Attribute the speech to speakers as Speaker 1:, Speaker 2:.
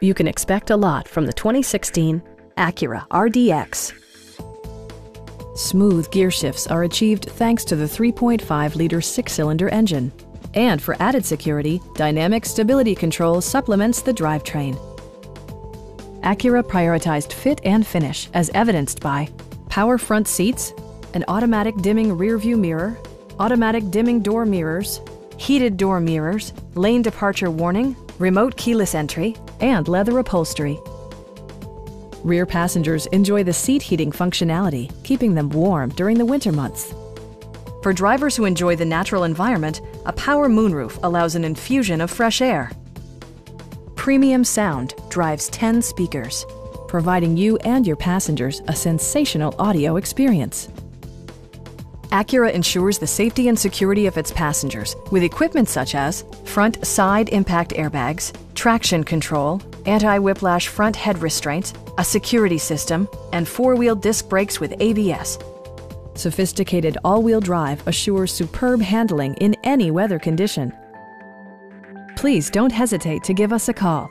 Speaker 1: You can expect a lot from the 2016 Acura RDX. Smooth gear shifts are achieved thanks to the 3.5-liter six-cylinder engine. And for added security, Dynamic Stability Control supplements the drivetrain. Acura prioritized fit and finish as evidenced by power front seats, an automatic dimming rearview mirror, automatic dimming door mirrors, heated door mirrors, lane departure warning, remote keyless entry, and leather upholstery. Rear passengers enjoy the seat heating functionality, keeping them warm during the winter months. For drivers who enjoy the natural environment, a power moonroof allows an infusion of fresh air. Premium sound drives 10 speakers, providing you and your passengers a sensational audio experience. Acura ensures the safety and security of its passengers with equipment such as front side impact airbags, traction control, anti-whiplash front head restraints, a security system, and four-wheel disc brakes with ABS. Sophisticated all-wheel drive assures superb handling in any weather condition. Please don't hesitate to give us a call